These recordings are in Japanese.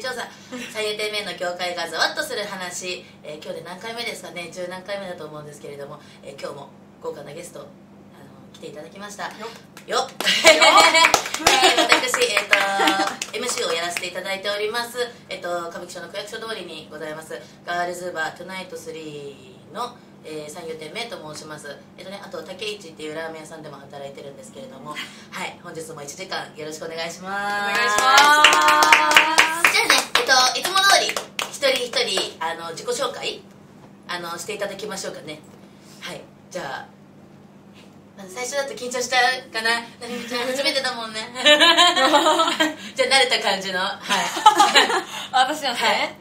調査最優点目の業界がざわっとする話、えー、今日で何回目ですかね。10何回目だと思うんですけれども、えー今日も豪華なゲストあの来ていただきました。よよ えー私、えー、と MC をやらせていただいております、えー、と歌舞伎町の区役所通りにございます。ガールズバートゥナイト3の、えー、三遊亭名と申します。えっ、とねあと竹市っていうラーメン屋さんでも働いてるんですけれどもはい本日も1時間よろしくお願いします。お願いします。じゃあねえっといつも通り一人一人あの自己紹介あのしていただきましょうかね。はいじゃあ最初だと緊張したかな？初めてだもんね。じゃあ慣れた感じの。はい。私なんですね、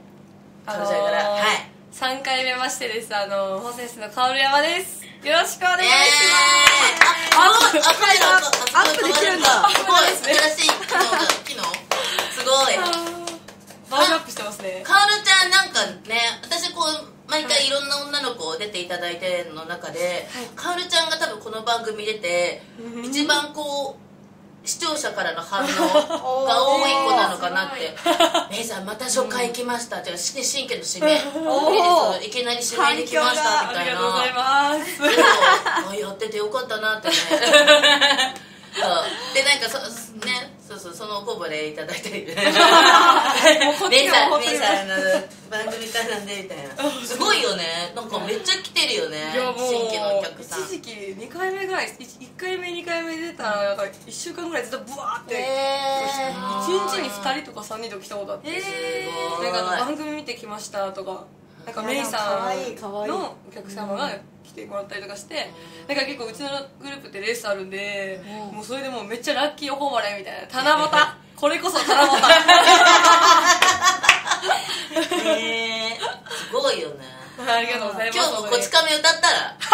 はい。彼女やから。はい3回目ましてです。あの本選手の薫山です。よろしくお願いしえー、あ、あ、あ、アップできるんだ。すごい、新しい機能すごい。ますバージョンアップしてますねカオルちゃんなんかね私こう毎回いろんな女の子出ていただいてるの中で、カオルちゃんが多分この番組出て一番こう視聴者からの反応が 多い子なのかなって「メイさんまた初回来ました」って。いう新新規の指名おーいきなり指名できましたみあたいな。りがとうございます。やっててよかったなってね。でなんかそねそうそうそのおこぼれいただいてる。こっちメイさがんメイさんの番組からなんでみたいな。すごいよね。なんかめっちゃ来てるよね。新規のお客さん。一時期2回目ぐらい 1, 回目2回目出たらなんか1週間ぐらいずっとブワーって、え1日に2人とか3人とか来たことあって、すごい。なんか番組見てきましたとかなんかメイさかわいいかわいいんのお客様が来てもらったりとかしてなんか結構うちのグループってレースあるんでもうそれでもうめっちゃラッキーおこぼれみたいな。七夕。これこそ七夕。え。ーすごいよねありがとうございます。今日もこち亀歌ったら 歌っ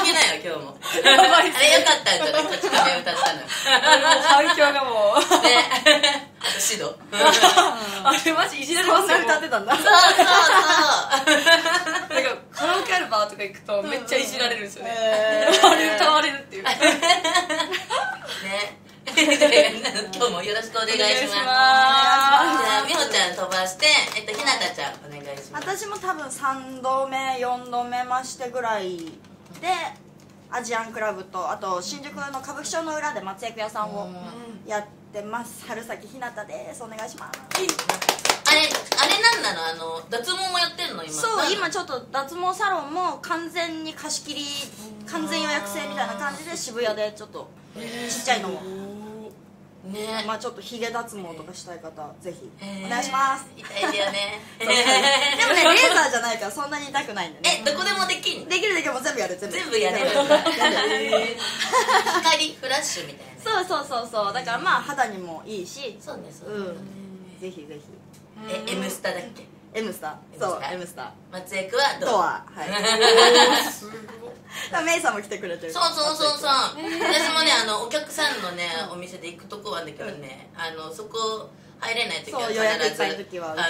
ときなよ今日も。あれよかったんじゃないこち亀歌ったの。反響がも。うね。あと あれマジいじられますよ。歌ってたんだそうそうそう。なんかカラオケあるバーとか行くとめっちゃいじられるんですよね、えあれ歌われるっていう。ね 今日もよろしくお願いします。じゃあみほちゃん飛ばしてえっとひなたちゃんお願いします。私も多分3度目4度目ましてぐらいでアジアンクラブとあと新宿の歌舞伎町の裏で松役屋さんをやってます。春崎ひなたです。お願いします。あれあれなんなの？あの脱毛もやってるの？今。そう今ちょっと脱毛サロンも完全に貸し切り完全予約制みたいな感じで渋谷でちょっとちっちゃいのも。ね。まあちょっとヒゲ脱毛とかしたい方ぜひ。お願いします。痛いだよね。でもねレーザーじゃないからそんなに痛くないんでね。えどこでもできんの？できるできるもう全部やる全部。全部やれる。光フラッシュみたいな。そうそうそうそう。だからまあ肌にもいいし。そうねそうね。うん。ぜひぜひえ M スタだっけ？M スタ。M そうスタ M スタ。松江区はどう？とははい。すメイさんも来てくれてる。そうそうそうそう。私もねあのお客さんのねお店で行くとこはあるんだけどねあのそこ入れない時はそう必ず時はうあの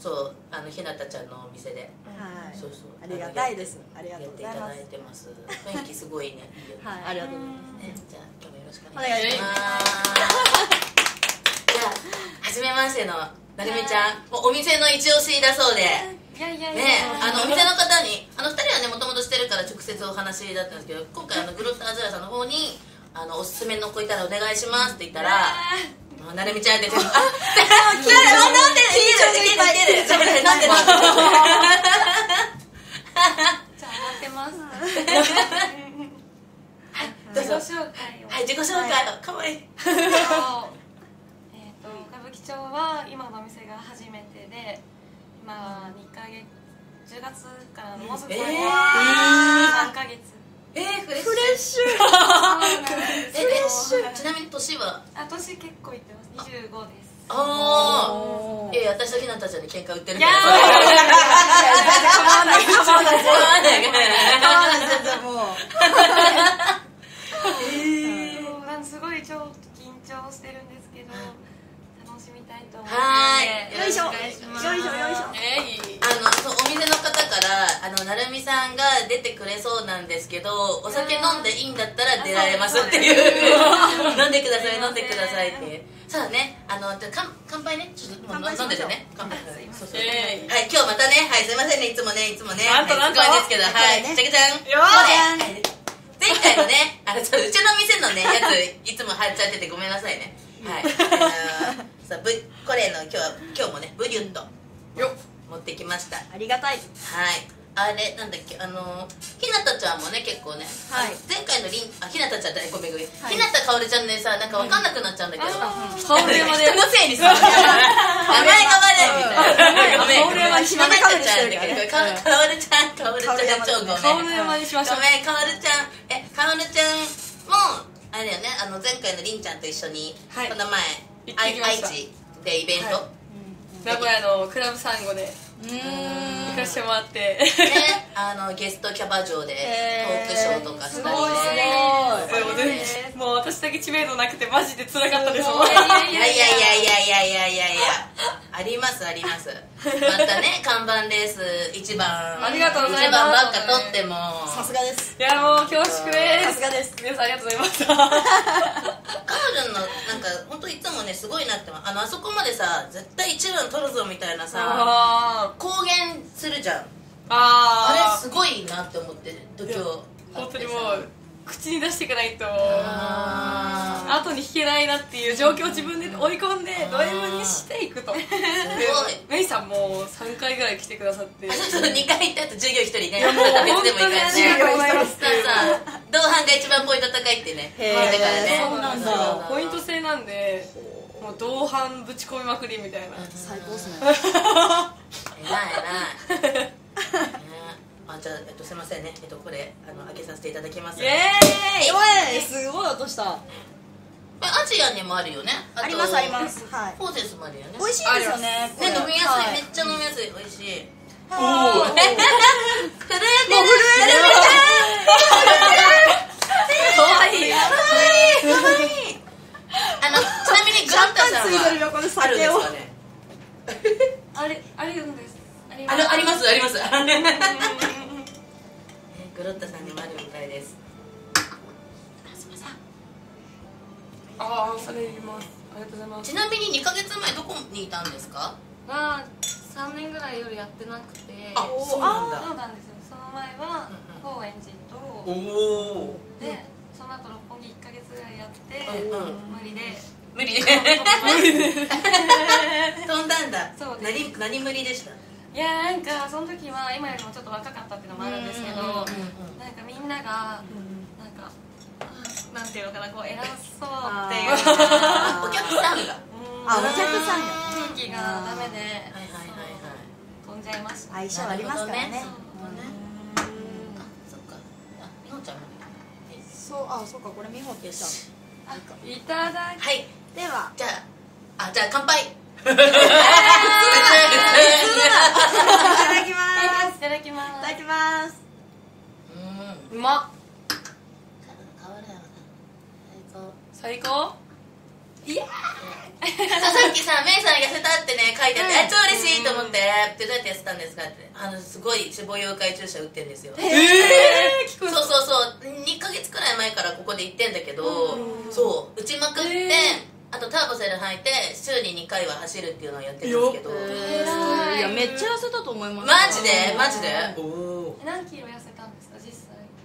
そうあのひなたちゃんのお店で。はい。そうそう。ありがたいです。ありがやとうございます。っていただいてます。雰囲気すごいねはいありがとうござい。ますねじゃあ今日もよろしくお願いします。じゃあ初めましてのなるみちゃんもうお店の一押しだそうで。いやいやいや。ねあのお店の方にあの2人はねもともとしてるから直接お話だったんですけど今回あのグロッターズラさんの方にあのおすすめの子いたらお願いしますって言ったらあなるみちゃんでいけるる。る。ちょってなんでなんでじゃあ待ってますどうぞ自己紹介をはい自己紹介をかわいいえっと長は今のお店が初めてで今2ヶ月10月からもうすぐ3ヶ月、えー、えー、フレッシュ。フレッシュ。フレッシュ。ちなみに年は？あ年結構いってます。25です。ああえや私とひなたちゃんに喧嘩売ってるからいやなもう。ええー、すごい超緊張してるんですけど楽しみたいと思うはーいよいしょ。よいしょよいしょ。えい。あのそうお店の方からあの成美さんが出てくれそうなんですけどお酒飲んでいいんだったら出られますっていう。飲んでください飲んでくださいって。いうそうだねあのじゃあ乾乾杯ね。ちょっと飲んでてね。乾杯そうそうえいはい今日またねはいすいませんね。いつもねいつもねなんとなんとはいすごいんですけど。はいねちゃけちゃん。よ今日ね前回のねあのそううちの店のねやついつも貼っちゃっててごめんなさいね。はい さぶこれの今日は今日もねブリュットよ持ってきました。ありがたい。はい。あれなんだっけあのひなたちゃんもね結構ね、はい。前回のりんあひなたちゃんだごめんごめん、はい。ひなたかおるちゃんねさなんかわかんなくなっちゃうんだけど、香り山で人のせいにする。名前が悪いみたいな。ごめんごめん。ちゃんだけど。かおるちゃんかおるちゃん超ごめんかおるちゃん。えかおるちゃんもあれだよねあの前回のりんちゃんと一緒に、はい。この前愛知でイベント、はい。名古屋のクラブサンゴで。う行かしてもらって、ね、あのゲストキャバ嬢でトークショーとかしたりすごい。もう私だけ知名度なくてマジでつらかったですもん。いやいやいやいやいやいやいやありますあります。またね看板レース1番。ありがとうございます。1番ばっか取っても。さすがです。いやもう恐縮です。さすがです。皆さんありがとうございました彼女のなんか本当いつもねすごいなってあのあそこまでさ絶対1番取るぞみたいなさ。公言するじゃん。ーあー。あれすごいなって思って度胸。本当にもう口に出していかないと。あ後に引けないなっていう状況を自分で追い込んでド M にしていくと。でメイさんも3回ぐらい来てくださって。ーそうそう2回行った後授業1人ね。やもう 別でもいいからね。同伴が一番ポイント高いってねへー。言ってからね。そうなんだ。ポイント制なんでもう同伴ぶち込みまくりみたいな。最高っすね。偉い偉いねあじゃあ、えっと、すいませんね、えっと、これあの開けさせていただきます。イエーイ！おいすごい音した。これアジアにもあるよね。とありますあります。はい。フォーセスもあるよね。美味しいですよねね飲みやすい、はめっちゃ飲みやすい。美味しい。おお震えてる。震えてる。かわ いいかわいいあのちなみにグランタさんはあるんですかねあれあるんです。ありあるありますあります。グロッタさんにもあるみたいです。ああそれいります。ありがとうございます。ちなみに2ヶ月前どこにいたんですか？が3年ぐらい夜やってなくて。あそうなんだ。そうなんですよ。その前は高円寺とおおでその後六本木1ヶ月ぐらいやってうんうん。無理で。無理。飛んだんだ。そうです。何何無理でした？いやなんかその時は今よりもちょっと若かったっていうのもあるんですけどうんうんうんなんかみんながなんかあなんていうのかなこう偉そうっていう。あー。お客さんが。あお客さんや空気がダメではいはいはいはい。飛んじゃいました。相性ありますからね。なるほどね。う。ーん。あそっか。あみほちゃんもそうあそうかこれ美穂って言っよしいただき。はい。たでは。じゃああじゃあ乾杯。いただきます。いただきまいただすきます。うんうま最高。最高？ささっきさメイさん痩せたってね書いてあって、あ超嬉しいと思ってでどうやって痩せたんですかって。あのすごい脂肪溶解注射打ってんですよ。ええそうそうそう2ヶ月くらい前からここで行ってんだけどそう打ちまくって、へあとターボセル履いて週に2回は走るっていうのをやってるんですけど。い。やめっちゃ痩せたと思いますマジでマジで。何キロ痩せた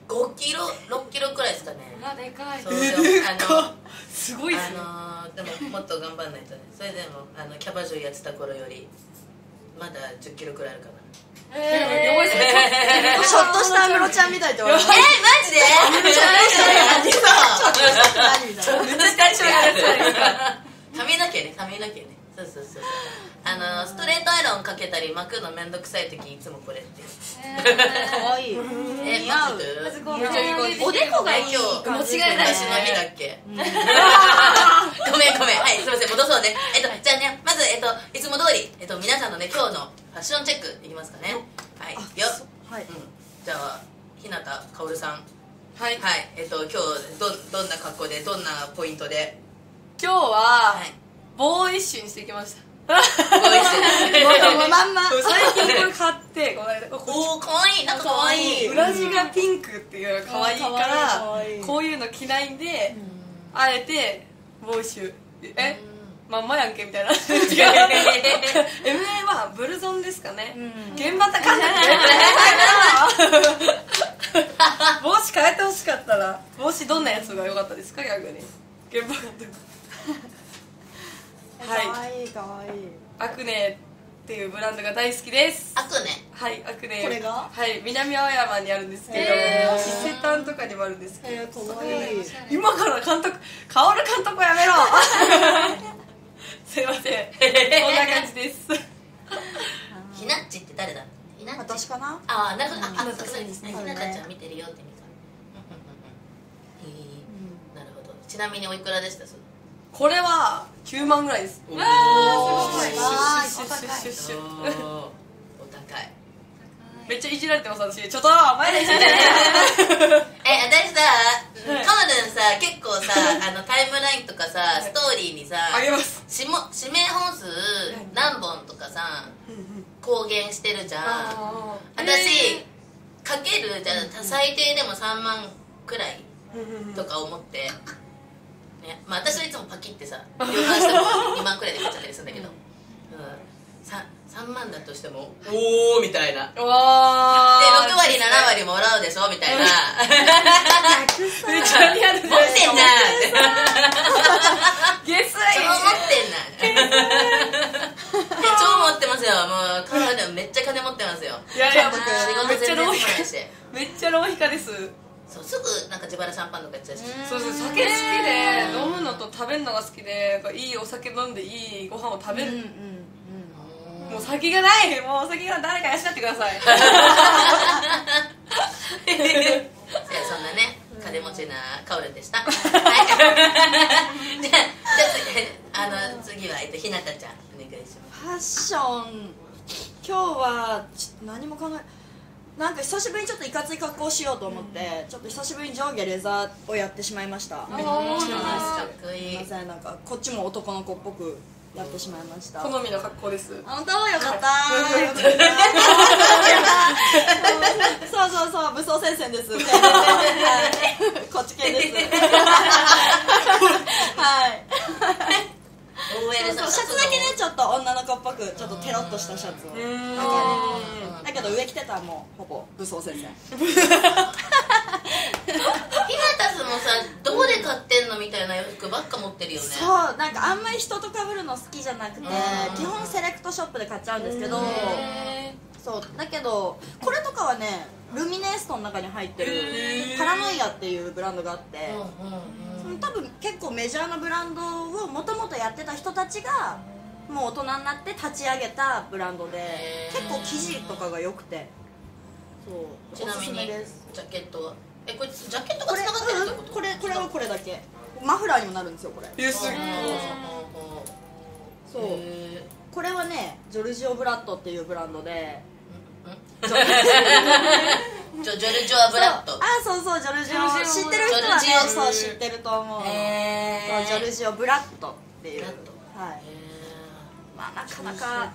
5キロ6キロくらいですかね。うわでかい。そうあのすごいっすね。あのーでももっと頑張んないとね。それでもあのキャバ嬢やってた頃よりまだ1 0キロくらいあるかな。やばいっすねちょっとした安室ちゃんみたいって言われえてマジで。何みたいな難しい。やつ髪の毛ね髪の毛ねそうそうそうあのストレートアイロンかけたり巻くのめんどくさい時いつもこれって可愛いえマジでおでこがいい今日間違いないしの日だっけ？ごめんごめん。はいすいません。戻そうね。えっとじゃあねまずえっといつも通りえっと皆さんのね今日のファッションチェックいきますかね。はい。よ。はい。うん。じゃあ日向薫さん。はい。はい。えっと今日どどんな格好でどんなポイントで？今日ははいボーイッシュにしてきました。ご一緒もうまんま最近これ買ってこの間おおかわいい。なんかかわいい。裏地がピンクっていうのが可愛いかうん。可愛い可らこういうの着ないん。であえてボーイッシュえまんまやんけみたいな。MA はブルゾンですかね。うん。現場たかんな 帽子変えてほしかったら帽子どんなやつが良かったですか逆に。現場はい。わいいかわい。いアクネっていうブランドが大好きです。あくねはいアクネ。これが？はい南青山にあるんですけどへー。伊勢丹とかにもあるんですけど。えーかわい。い今から監督薫監督やめろ。すいません。こんな感じです。ひなっちって誰だ？ひなっち。私かな？ああなるほどあそうですね。ひなたちゃん見てるよって意味かうんうんうんうん。へえなるほど。ちなみにおいくらでした？これは9万ぐらいです。おー。シュッシュッシュッシュッシュッお高い。めっちゃいじられてます私。ちょっと前でいじってね え私さはい。カナダンさ結構さ あのタイムラインとかさストーリーにさあげます。しも指名本数何本とかさ公言してるじゃん。私かけるじゃあ最低でも3万くらいうんとか思って、ね。まあ、私はいつもパキってさ量販しても2万くらいで買っちゃったりするんだけど、うん、さ 3, 万だとしてもおおみたいな。でうわー。6割7割もらうでしょみたいな。めっちゃリアル持って。んなゲス超持ってんな超持ってますよ。もうカナダめっちゃ金持ってますよ。いやいや仕めっちゃ事全然浪費家。来ないし。めっちゃ浪費家ですそうすぐなんか自腹シャンパンとかやっちゃうしそうそう酒好きで飲むのと食べるのが好きでやっぱいいお酒飲んでいいご飯を食べる、うんうんもう先がないもう先が誰か養ってください。いやそんなね金持ちなカオルでした。はい。じゃあじゃあ次あの次は、えっと、ひなたちゃんお願いします。ファッション。今日はちょっと何も考えなんか久しぶりにちょっといかつい格好をしようと思って、ちょっと久しぶりに上下レザーをやってしまいました。めっちゃかっこいい。ませんなんかこっちも男の子っぽくやってしまいました。好みの格好です。本当？よかった。よかったそうそうそう武装戦線です。は いこっち系です。はい。OL シャツだけねちょっと女の子っぽくちょっとテロッとしたシャツを。うーんだけど上着てたらもうほぼ武装戦線。ひなたすもさどこで買ってんのみたいな洋服ばっか持ってるよね。そうなんかあんまり人と被るの好きじゃなくて基本セレクトショップで買っちゃうんですけどへそうだけどこれとかはねルミネエストの中に入ってへるー。パラノイアっていうブランドがあってうんうんうん。多分結構メジャーなブランドをもともとやってた人たちがもう大人になって立ち上げたブランドで結構生地とかが良くて。そう。ちなみおすすめにです。ジャケットは？えこれジャケットがこれつながってるってこと？うんこれこれはこれだけ。マフラーにもなるんですよこれ。えすっごい。そう。へこれはねジョルジオ・ブラッドっていうブランドで。ージョジョルジョアブラッド。あそうそうジョルジオ。ジョルジオ知ってる人はねジョルジオそう知ってると思う、ジョルジオ・ブラッドっていう。ブラッド。はい。へまあなかなか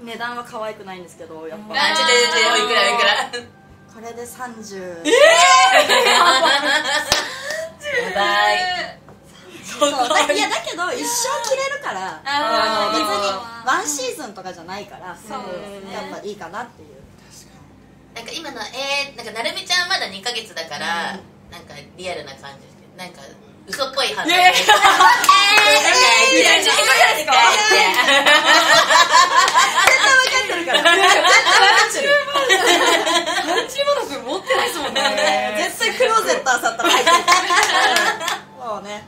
値段は可愛くないんですけどやっぱ。ちょっとちょいくらおいくら。これで30やばいそうだいやだけど一生着れるからあの別にワンシーズンとかじゃないからそうね。やっぱいいかなっていう。なんか今のえー、なんかなるみちゃんまだ2ヶ月だから、なんかリアルな感じで。すけどなんか嘘っぽい話。いやいやいや。えー、いやいやいやいや絶対分かってるからパンチモノ君持ってないですもんね絶対クローゼットあさったら入ってるもうね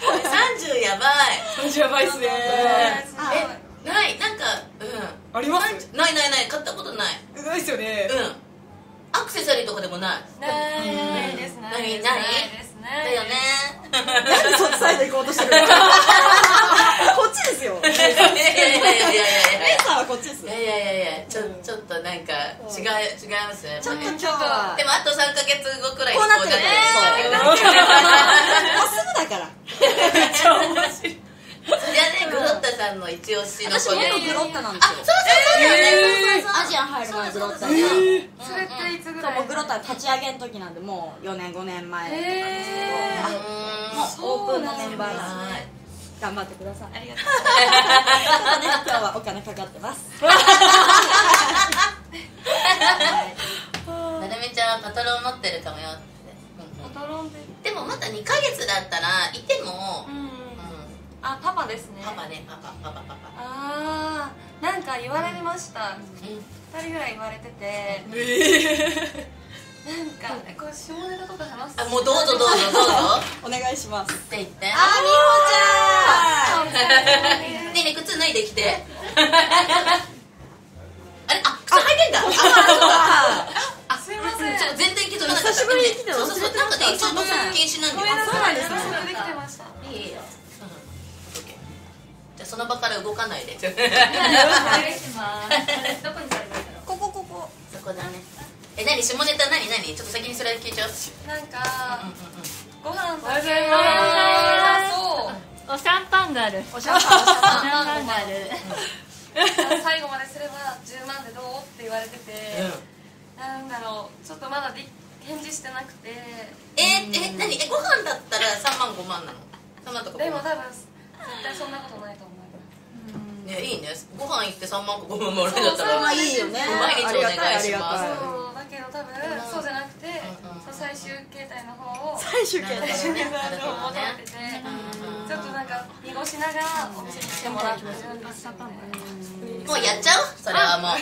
30やばいパンチやばいっすねあえないなんかうんありますないないない買ったことないないっすよねうんアクセサリーとかでもないないです何ないです何ないですだよねなんでそっちサイド行こうとしてるのこっちですよいやいやいやいやいやいやいやレイさんはこっちですいやいやいやいやちょちょっとなんか違う違いますねちょっとやっぱね今日はでもあと3ヶ月後くらいにこうなってるこうなってるそうもうすぐだからそりゃねグロッタさんの一押しの私子で元グロッタなんですよ。そうそうそうアジアン入る前グロッタそでれっていつぐそうらいもうグロッタ立ち上げの時なんでもう4年5年前とかですけど。もうオープンのメンバーなんで。はい頑張ってください。ありがとう。ね今日はお金かかってます。なるみちゃんはパトロン持ってるかもよって、パトロンで。でもまだ2ヶ月だったらいても、うんうんあパパですね。パパねパパパパパパ。ああなんか言われました。うん2人ぐらい言われてて。なんかえこれ下ネタとか話す。あもうどうぞどうぞどうぞ。お願いします。って言って。あみほちゃん。ねえねえ靴脱いできて。あれ？あ靴履いてんだああすいませんちょっと全然気づかなかった。久しぶりに来てそうそうそうなんかね禁止なんでそうなんですできてました。いいよ、その場から動かないで。そお願いしますどこにさればいいんだろここここ。こだね。え何？下ネタ何？何？ちょっと先にそれ聞いちゃうう。なんかうんうんご飯おはよう。ご食べざいますそうおシャンパンがあるおしゃれさんおしゃれおシさんャンパンがある最後まですれば10万でどうって言われてて、なんだろうちょっとまだで返事してなくてええ何えご飯だったら3万5万なの3万とか5万でも多分絶対そんなことないと思いますねいいね。ご飯行って3万か5万もらえるんだったらまあいいよね。毎日お願いします。そうだけど多分そうじゃなくて、う最終形態の方を最終形態の方をてて、ちょっとなんか濁しながらお店に来てもらってるんですよねもうやっちゃおう。それはもう。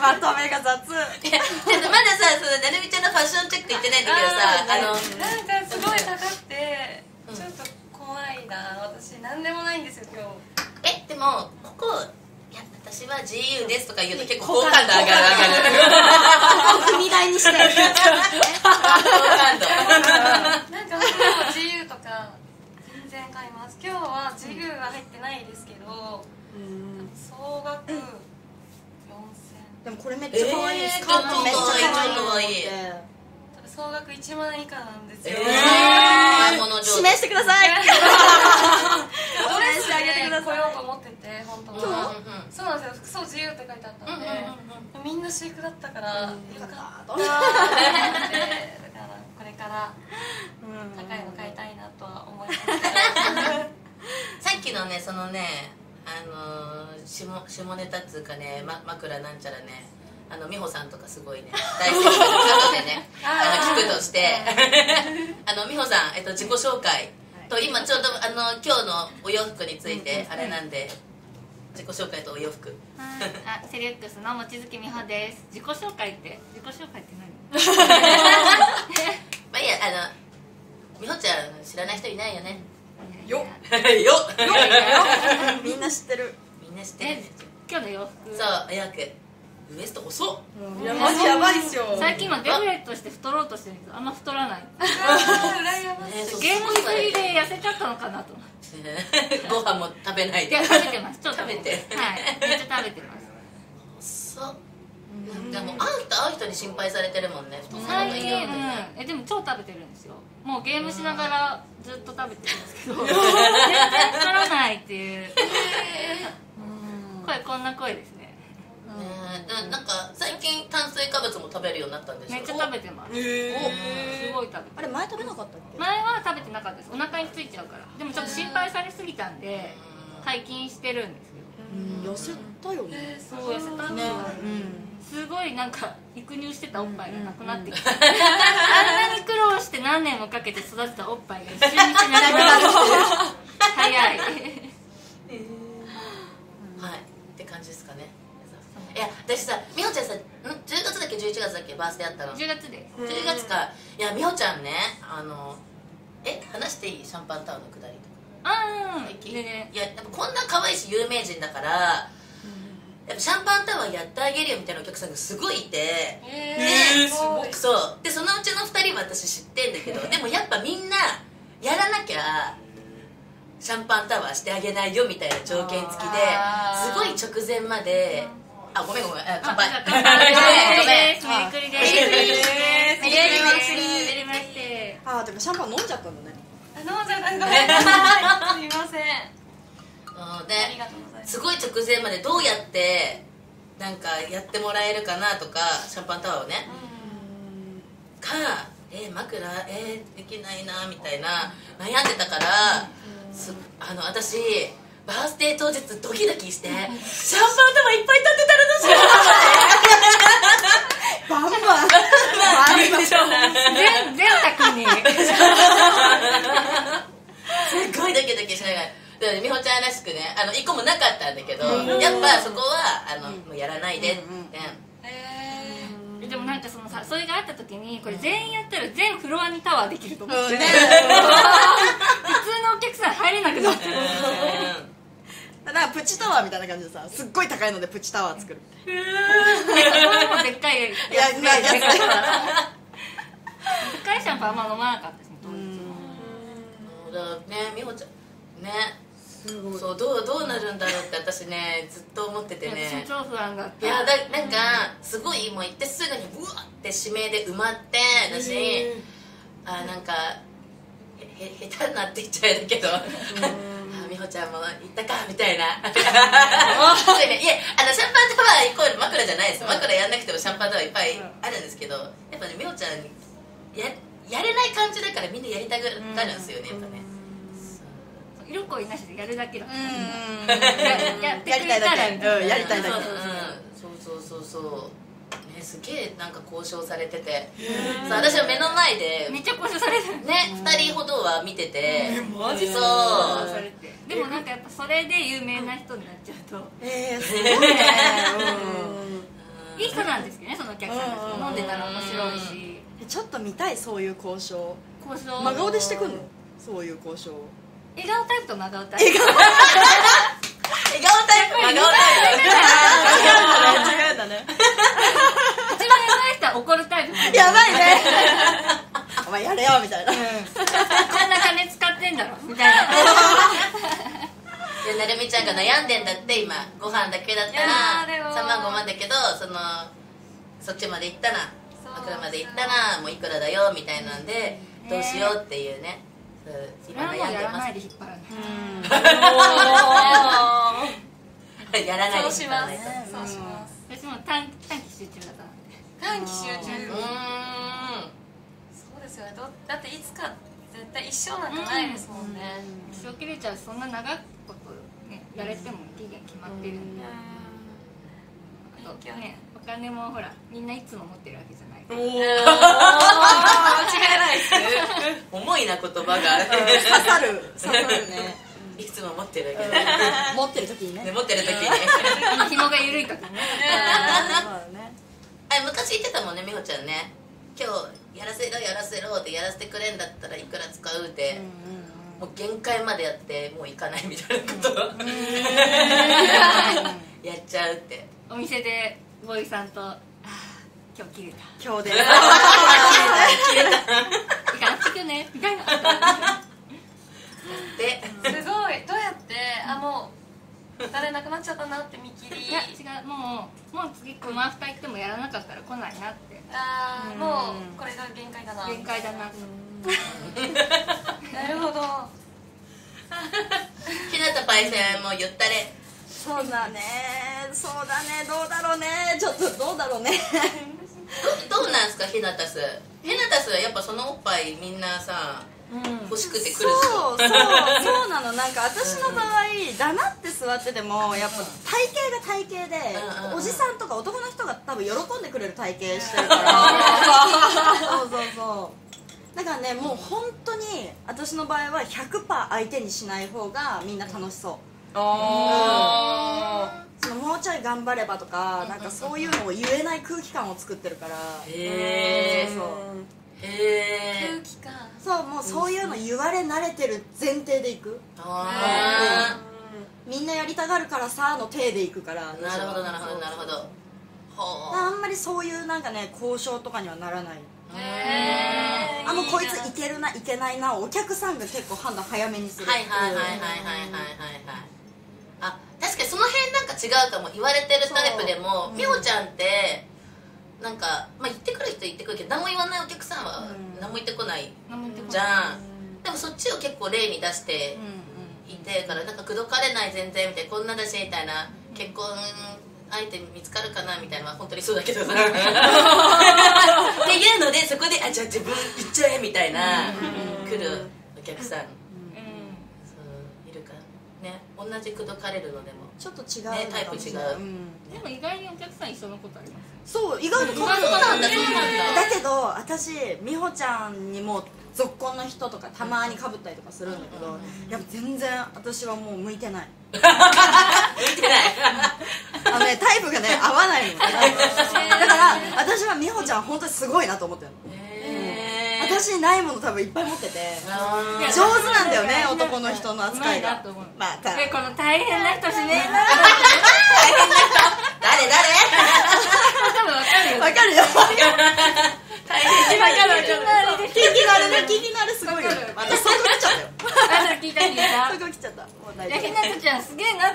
まとめが雑。いやちょっとまださそのなるみちゃんのファッションチェック行ってないんだけどさあのなんかすごい高くてうん。ちょっと怖いな。私何でもないんですよ今日。えでもここいや私は自由ですとか言うと結構好感度上がる。上がる踏み台にして好感度なんか自由とか全然買います今日は自由は入ってないですけど総額4000でもこれめっちゃ可愛いえースカートめっちゃ可愛い総額1万以下なんですよ、えー。指名してください。ドレスあげてください。来ようと思ってて本当は。うんそうなんですよ。服装自由って書いてあったんで、みんな私服だったから、よかった。とと思って。だからこれからうん。高いの買いたいなとは思います さっきのねそのねあのー下下ネタっつうかね、ま、枕なんちゃらねあの美穂さんとかすごいね大好きな後でね あの聞くとして。あの美穂さん、えっと、自己紹介と今ちょうどあの今日のお洋服についてあれなんで自己紹介とお洋服。はい。あ セリウックスの望月美穂です。自己紹介って自己紹介って何？まあいいやあの美穂ちゃん知らない人いないよね。よ。よ。っみんな知ってるみんな知ってる今日の洋服そうお洋服ウエスト細っ。いやマジやばいっすよ。最近はデブレットして太ろうとしてるけどあんま太らない羨まゲームしすぎで痩せちゃったのかなと思って。ご飯も食べないで。いや食べてます。ちょっと。食べて。はい。めっちゃ食べてます。そうでも会う人会う人に心配されてるもんね。太さがいいようん、えでも超食べてるんですよ。もうゲームしながらずっと食べてるんですけど。全然太らないっていう。声こんな声ですねね。ななんか最近炭水化物も食べるようになったんですめっちゃ食べてます。すへごい食べてあれ前食べなかったっけ？前は食べてなかったです。お腹についちゃうから。でもちょっと心配されすぎたんで解禁してるんですけどうん。痩せたよね。そう痩せたんですねよ。うんすごいなんか育乳してたおっぱいがなくなってきて、あんなに苦労して何年もかけて育てたおっぱいが一瞬になくなって早い。はい。って感じですかねいや私さ美穂ちゃんさん？10月だっけ？11月だっけ？バースデーあったの。10月で。す10月か。いや美穂ちゃんねあのえ？話していい？シャンパンタワーのくだりとか。ああ最近。でねいややっぱこんな可愛いし有名人だからやっぱシャンパンタワーやってあげるよみたいなお客さんがすごいいて。えでー、すごい。そう。でそのうちの2人は私知ってんだけどでもやっぱみんなやらなきゃシャンパンタワーしてあげないよみたいな条件付きですごい直前まであごめんごめん。あ乾杯。あ乾杯。ごめんごめん。ですメリクリですメリクリですメリクリああでもャンパン飲んじゃったんだね。あ飲んじゃった。ごめんなさいすいません。です。すごい直前までどうやってなんかやってもらえるかなとかシャンパンタワーをね。かえー、枕えー、できないなみたいな悩んでたからすあの私バースデー当日ドキドキしてシャンパンタワーいっぱい立ってたらどうしようバンバン。バンバン。全全卓に。すっごいドキドキしながら。で美穂ちゃんらしくねあの一個もなかったんだけどやっぱそこはあの、もうやらないでって、えでもなんかそのさそれがあった時にこれ全員やったら全フロアにタワーできると思って、うん。ね 普通のお客さん入れなくなってるだからプチタワーみたいな感じでさすっごい高いのでプチタワー作るそれもでっかいやつ。いやいやいやでっかいシャンパンあん。ま飲まなかったしね当時うんだからね美穂ちゃん。ね。そうどうどうなるんだろうって私ねずっと思っててね。超不安があって。いやだなんかすごいもう行ってすぐにうわって指名で埋まって私あなんかへへ下手になっていっちゃうけど穂ちゃんも行ったかみたいな。いね。いやあのシャンパンタワーイコール枕じゃないです枕やんなくてもシャンパンタワーいっぱいあるんですけどやっぱね美穂ちゃんややれない感じだからみんなやりたがるんですよねやっぱね。色恋なしでやるだけだうん。うん。ややってくれたらやりたいだけ。うん。やりたいだけ。そうそうそうそう。ねすげえなんか交渉されてて。そう私は目の前でめっちゃ交渉される。ね2人ほどは見てて。マジそう。でもなんかやっぱそれで有名な人になっちゃうと。えー、すごいね。いい人なんですけどねそのお客さん。たちも飲んでたら面白いし。うんちょっと見たいそういう交渉。交渉。真顔でしてくんの？そういう交渉。笑顔タイプと真顔タイプ。笑顔。笑顔タイプ真顔タイプ違うんだね一番怒るタイプやばいね。お前やれよみたいな。こんな金使ってんだろみたいな。でなるみちゃんが悩んでんだって今。ご飯だけだったらーでも3万5万だけどそのそっちまで行ったら枕まで行ったらもういくらだよみたいなんでどうしようっていうね。そうそれはもう今悩んでま やらないで引っ張らないすやらないでそうします。そうします。私も短短期集中だったんで短期集中。うーん。そうですよね。どだっていつか絶対一生なんかないですもんね。一生切れちゃうそんな長いことねやれても期限決まってるん。であとねお金もほらみんないつも持ってるわけじゃない。からおお間違いないです 重いな言葉が。刺さる。刺さるね。いつも持ってるけど持ってる時にね。ね持ってる時 に紐が緩い時にねそうだねあ昔言ってたもんね美穂ちゃんね。今日やらせろやらせろってやらせてくれんだったらいくら使うって、もう限界までやってもう行かないみたいなこと。やっちゃうって。お店でボーイさんと「あー今日切れた。今日で。行かなくていいよね」みたいな。ですごい。どうやってあもう誰なくなっちゃったなって見切り。いや違うもうもう次このアフター行ってもやらなかったら来ないなって。あーもうこれが限界だな。限界だな。なるほど。日向パイセンも言ったれそうだね。そうだね。どうだろうね。ちょっとどうだろうね。どどうなんすかひなたす。ひなたすはやっぱそのおっぱいみんなさ欲しくて来るそうそうそうなの。なんか私の場合黙って座っててもやっぱ体型が体型でうんうんうん。おじさんとか男の人が多分喜んでくれる体型してるから。そうそうそう。だからねもう本当に私の場合は100%相手にしない方がみんな楽しそう。あそのもうちょい頑張ればとかなんかそういうのを言えない空気感を作ってるから。へえそうえ、空気感そうもうそういうの言われ慣れてる前提でいく。ああ、みんなやりたがるからさの体でいくから。なるほどなるほどなるほど。あんまりそういうなんかね交渉とかにはならない。へえあもうこいついけるないけないなお客さんが結構判断早めにする。はいはいはいはいはいはいはいあ確かにその辺なんか違うかも言われてるタイプでも美穂ちゃんってなんか、まあ、言ってくる人行ってくるけど何も言わないお客さんはうん。何も言ってこないじゃん。でもそっちを結構例に出してうんいてからなんか口説かれない全然みたいなこんなだしみたいな結婚相手見つかるかなみたいなのは本当にそうだけどさ。っていうのでそこであじゃあ自分行っちゃえみたいな来るお客さん。うん。そういるからね。同じ口説かれるのでも。ちょっと違うのねタイプ違う。ん。でも意外にお客さん一緒のことありますそう意外と変わそうなんだ。だだけど私美穂ちゃんにも続婚の人とかたまにかぶったりとかするんだけどやっぱ全然私はもう向いてない。向いてない。あのねタイプがね合わないの。だから私は美穂ちゃん本当にすごいなと思ってるの。私にないもの多分いっぱい持ってて上手なんだよね男の人の扱いが。うまいなと思う。またでこの大変な人しね。えな誰 誰？多分わかるよ。わかるよ。大変。わかるわかる聞き慣れね。聞き慣れすごいよ。わかる。またそこ来ちゃった聞いた聞いた。そこ来ちゃった。もう大いや丈ひなこちゃんすげえなっ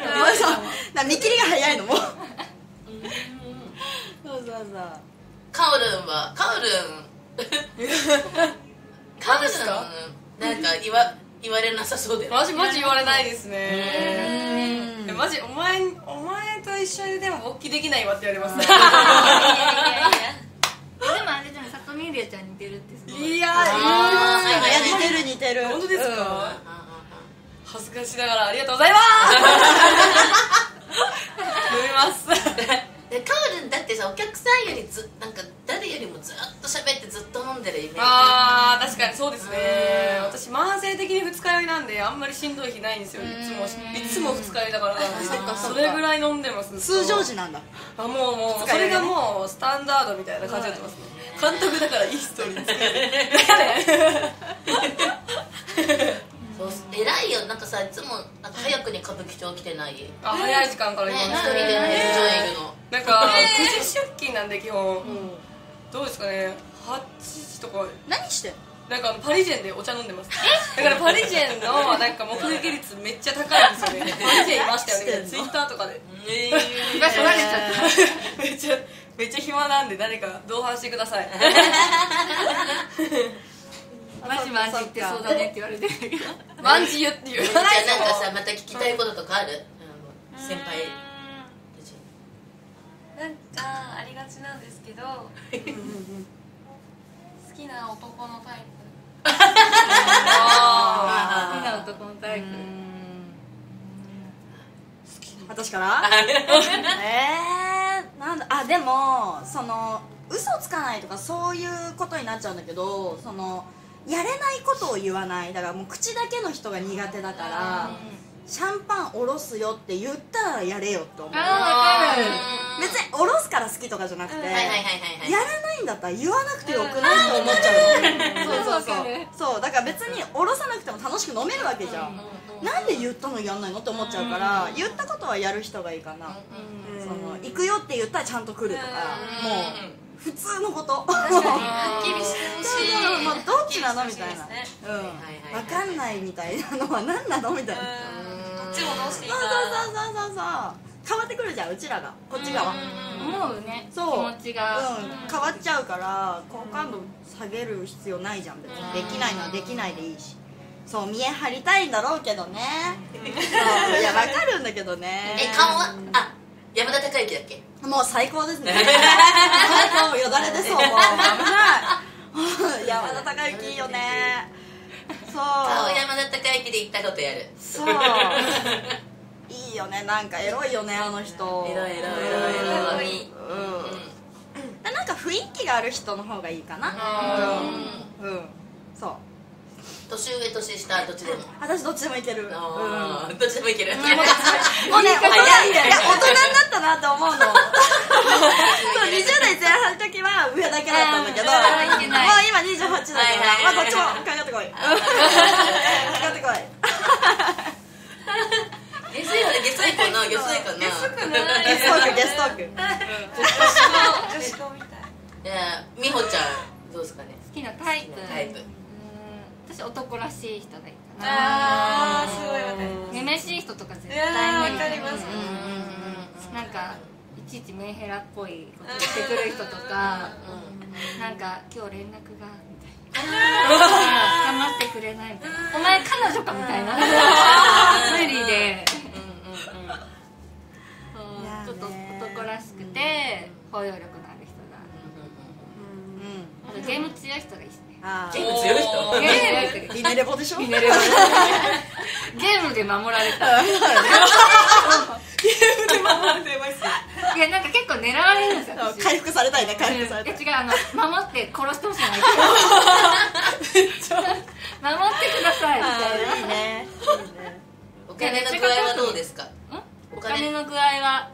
見切りが早いのもそうそうそう。カオルンはカオルン。カオルンなんか言わ言われなさそうだよマジマジ言われないですね。マジお前お前と一緒にでも勃起できないわって言われます。いやいやいやでもあれじゃない里見りあちゃんに似てるってすごい。いやあーいや似てる似てる。本当ですか？うん恥ずかしながらありがとうございます。飲みますでカオルンだってさお客さんよりずなんか誰よりもずっと喋ってずっと飲んでるイメージ。あー確かにそうですね。私慢性的に二日酔いなんであんまりしんどい日ないんですよいつも。いつも二日酔いだから。それぐらい飲んでます通常時なんだ。あもうもうそれがもうスタンダードみたいな感じになってます。ね監督だからいいストーリー作るそう偉いよ。なんかさいつもなんか早くに歌舞伎町来てない。ねあ早い時間から一今人でねいるの。なんか9時出勤なんで基本。どうですかね。8時とか。何してなんかパリジェンでお茶飲んでます。だからパリジェンのなんか目撃率めっちゃ高いんですよね。パリジェンいましたよね。みたいなツイッターとかで。え今取られちゃっためっちゃめっちゃ暇なんで誰か同伴してください マジマジってそうだねって言われてマンジ言って言じゃあわない なんかさまた聞きたいこととかある？先輩。なんかありがちなんですけど好きな男のタイプ。あ好きな男のタイプ。私から？えー、なんだ。あでもその嘘つかないとかそういうことになっちゃうんだけどそのやれないことを言わない。だからもう口だけの人が苦手だからシャンパンおろすよって言ったらやれよって思う。あーわかる。別におろすから好きとかじゃなくて、はいはいはいはいはい。やらないんだったら言わなくてよくないと思っちゃう。のそうそうわそうかるそう。だから別におろさなくても楽しく飲めるわけじゃん。なんで言ったのやんないのって思っちゃうから言ったことはやる人がいいかな。ーその行くよって言ったらちゃんと来るとかうん。もう普通のこと。確かに。はっきりしてほしうどっちなのみたいな。分かんないみたいなのは何なのみたいな。うん。こっちもどうしていいそうかそうそうそうそう。変わってくるじゃんうちらが。こっち側。思うね気そう。持ちが。うん、変わっちゃうから好感度下げる必要ないじゃん別に。できないのはできないでいいし。そう見え張りたいんだろうけどね。そう。いや分かるんだけどね。え顔は？あ山田孝之だっけ？もう最高ですね。最高よだれ出そうもう。危ない。山田孝之いいよね。そう。顔山田孝之で行ったことやる。そう。いいよね。なんかエロいよねあの人。エロいエロいエロい。エロいうん。でなんか雰囲気がある人の方がいいかな。うん、うん、そう年上年下どっちでも。私どっちでもいける。うん。どっちでもいける。もうね大人いや大人になったなって思うの。そう20代前半の時は上だけだったんだけどうんもう今28だから、はいはいまあどっちもかかってこい。かかってこい。ゲスよねゲスいかなゲスいかなゲストークゲストーク女子校みたい美穂ちゃんどうですかね好きなタイプ私男らしい人がいいかな。あーすごいわかります。めめしい人とか絶いや対無理。ーわかります。うんなんかいちいちメンヘラっぽいこと言ってくる人とかなん。なんか今日連絡がみたいな。かまってくれないみたいな。お前彼女かみたいな。無理で。うんうんうん。ちょっと男らしくて包容力のある人が。うん。あとゲーム強い人がいいゲー。ム強い人。ゲーム。強い人がいいリネレボ。でしょゲームで守られたいやなんか結構狙われるんですよ私。回復されたいね回復されたい。え違うあの守って殺してほしいない守ってください。みたいあーいいねお金の具合はどうですか？なお金。の具合は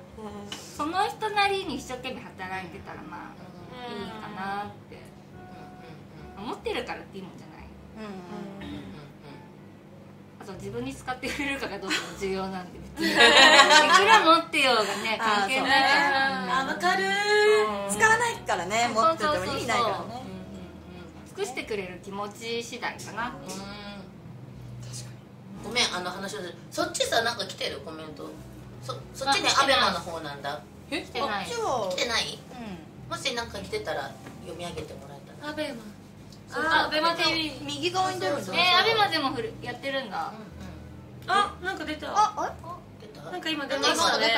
その人なりに一生懸命働いてたらまあいいかなって思ってるからっていいもんじゃない。あと自分に使ってくれるかがどうかも重要なんで別に。いくら持ってようがね関係ないから。あわかる使わないからね持ってても意味ないからね。尽くしてくれる気持ち次第かな。ごめんあの話をするそっちさなんか来てる？コメント。そそっちねアベマの方なんだ。え？来てない。来てない。うん。もしなんか来てたら読み上げてもらえたら。アベマあアベマ TV 右側に出るんだ。えー、アベマでもふるやってるんだ。あなんか出た。ああた。なんか今出ましたね。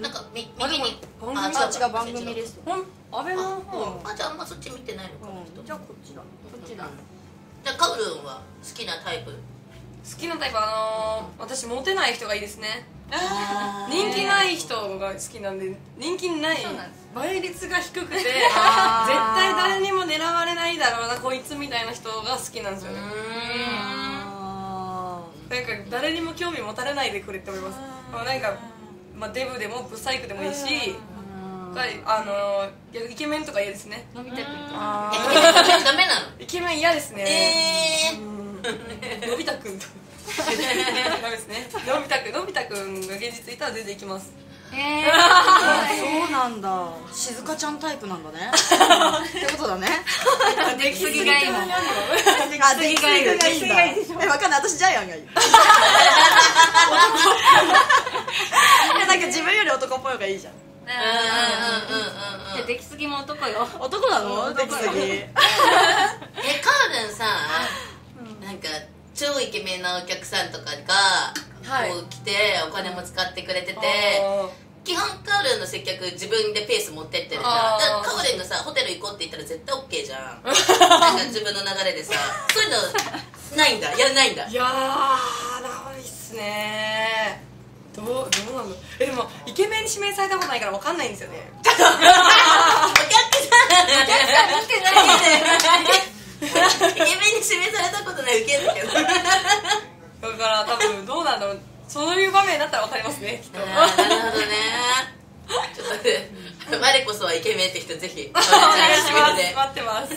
なんか右に。番組あ違う番組ですほんアベマのあ方？あじゃああんまそっち見てないのかじゃあこっちだ。こっちだ。じゃあカウルンは好きなタイプ？好きなタイプあのー、私モテない人がいいですね。あ人気ない人が好きなんで人気ない。倍率が低くて 絶対誰にも狙われないだろうなこいつみたいな人が好きなんですよね。あなんか誰にも興味持たれないでくれって思います。まあなんか、まあ、デブでもブサイクでもいいしーあのーイケメンとか嫌ですね。のび太くんとあえダメなの？イケメン嫌ですね。えうん。のび太くんとダメですねのび太くんのび太くんが現実いたら全然行きます。えそうなんだ。静香ちゃんタイプなんだね。ってことだね。ー、出来すぎがいいもんあ出来すぎがいいんだ。えわかんない。私ジャイアンがいい。えなんか自分より男っぽい方がいいじゃん。うんうんうんうんうん出来すぎも男よ。男なの？出来すぎ。えカールンさなんか超イケメンなお客さんとかがはい。こう来てお金も使ってくれててあ基本カールンの接客自分でペース持ってってるからカールンがさホテル行こうって言ったら絶対 OK じゃん。なんか自分の流れでさそういうのないんだ。やらないんだ。ーいやーないっすね。どうどうなんだえでもイケメンに指名されたことないから分かんないんですよね。お客さん見てないイケメンに指名されたことないウケるけど。だから多分どうなんだろう。そういう場面だったら分かりますねきっと。なるほどね。ちょっと待って我こそはイケメンって人ぜひおお願願いします待ってます。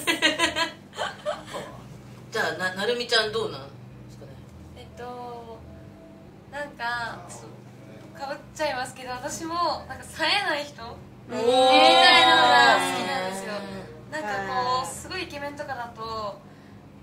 じゃあななるみちゃんどうなんですかね？えっとなんかかぶっちゃいますけど私もなんか冴えない人。おみたいなのがー好きなんですよなんかこうすごいイケメンとかだと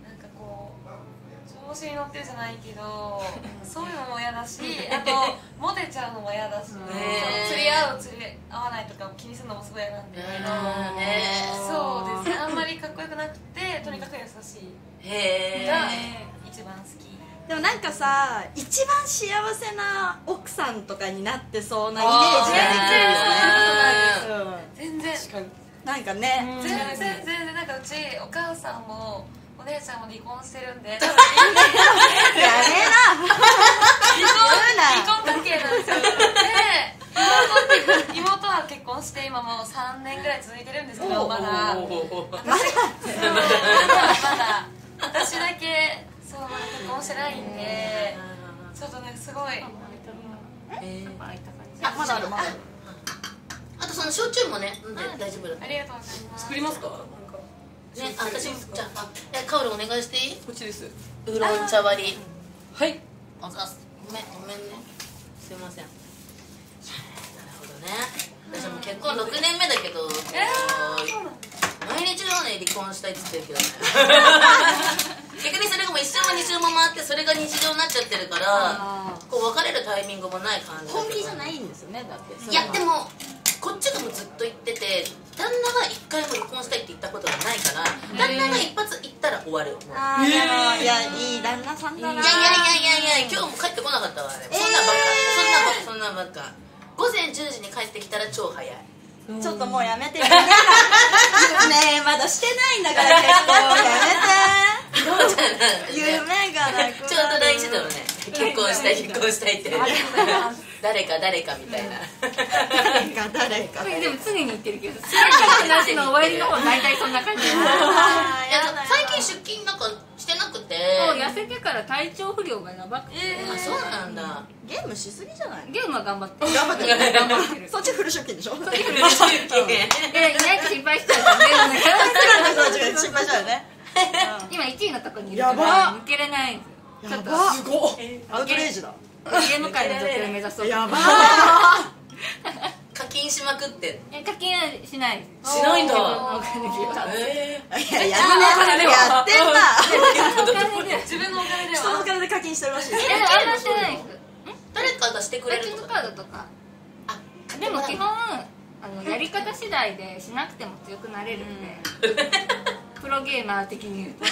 なんかこう調子に乗ってるじゃないけど そういうのも嫌だし あとモテちゃうのも嫌だし、ね釣り合う釣り合わないとかを気にするのもすごい嫌なんで、うんね。そうですね。あんまりかっこよくなくてとにかく優しいへがえ。一番好き。でもなんかさ一番幸せな奥さんとかになってそうなイメージができるよね。全然。確かになんかね全然全然なんかうちお母さんもお姉ちゃんも離婚してるんで やめな。離婚関係なんですよ。で妹妹は結婚して今もう3年ぐらい続いてるんですけどまだ。まだまだ私だけそうまだ結婚してないんでちょっとねすごいへーあまだあるまだあるあとその焼酎もね飲ん。で大丈夫だありがとうございます。作りますか？なんかねあ私もじゃあえカオルお願いしていい？こっちです。ウーロン茶割り。はい。あざすごめんごめんね。すいません。なるほどね。私も結婚6年目だけど、毎日のように離婚したいっつってるけどね。逆にそれがもう一周も二周も回ってそれが日常になっちゃってるからあこう別れるタイミングもない感じ本気じゃないんですよねだって。いやでも終わる。あーでもい。やいい旦那さんだないやいやいやいやいや今日も帰ってこなかったわあれそんなばっか、そんなばっかそんなばっか午前10時に帰ってきたら超早いちょっともうやめてよねえまだしてないんだから結婚やめて夢がなくちょうど LINE してたのね結婚したい結婚したいって誰か誰かみたいな誰か誰かでも常に言ってるけど全ての話の終わりの方大体そんな感じいや最近出勤なんかしてなくて。そう痩せてから体調不良がやばくて、あそうなんだ。ゲームしすぎじゃないゲームは頑張って。る頑張ってる。頑張ってる。そっちフル出勤でしょ？出勤。い やいないと心配しちゃうからゲームだ心配しちゃうよね。今1位のとこにいるから抜けれないんですよ。ちょっと。やばすごっ。アウトレイジだ。ゲーム界の女性を目指そうやば 課金しまくって。え課金はしない。しないんだ。自分のお金でややってねやってん自分のお金で人のおは金で課金してるらしいえあんましてない。誰かがしてくれるとか。カードとかあでも基本あのやり方次第でしなくても強くなれるんで、プロゲーマー的に言うと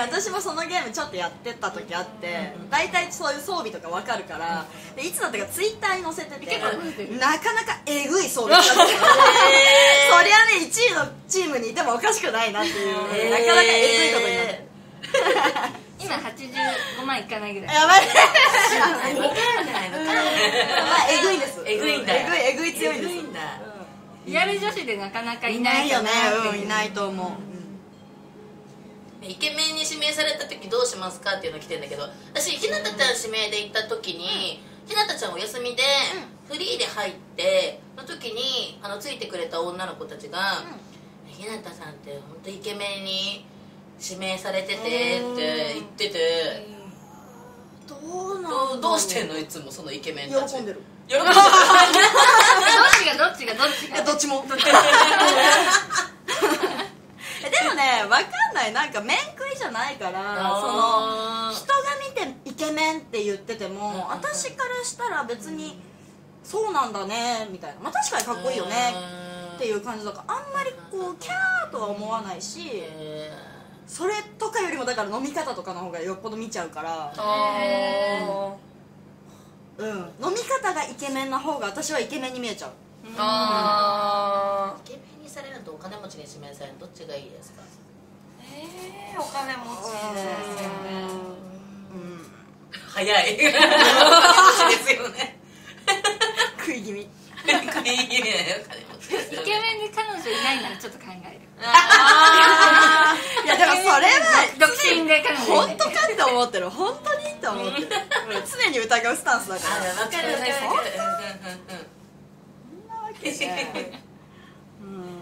私もそのゲームちょっとやってた時あって大体そういう装備とかわかるからでいつだったかツイッターに載せててなかなかえぐい装備だった そりゃね1位のチームにいてもおかしくないなっていう、えー。なかなかえぐいことになってる今85万いかないぐらい。やばい。ねわかんない。のかまあえぐいです。えぐいんだ。えぐいえぐい強いんです。えぐいんだ。リアル女子でなかなかいいないいよね。うんいないと思う、イケメンに指名された時どうしますかっていうの来てんだけど私ひなたちゃん指名で行った時に、ひなたちゃんお休みで、フリーで入っての時にあのついてくれた女の子たちが「ひなたさんって本当イケメンに指名されてて」って言ってて、どうなんどうどうしてんのいつもそのイケメンたち。喜んでる。喜んでる。どっちがどっちがどっちがいやどっちもえ でもねわかんないなんか面食いじゃないからその人が見てイケメンって言ってても私からしたら別にそうなんだねみたいな。まあ確かにかっこいいよねっていう感じだからあんまりこうキャーとは思わないしへそれとかよりもだから飲み方とかの方がよっぽど見ちゃうから。あうん。飲み方がイケメンな方が私はイケメンに見えちゃう。ーあー。イケメンにされるのとお金持ちに指名されるのどっちがいいですか？えー、お金持ちですよね。うん。早い。ですよね食い気味。食い気味だよ。イケメンで彼女いないならちょっと考える。いやでもそれは独身で彼女いない。本当かって思ってる本当にって思ってる。常に疑うスタンスだから。あ分かる分かる分かる。そんなわけじゃ うん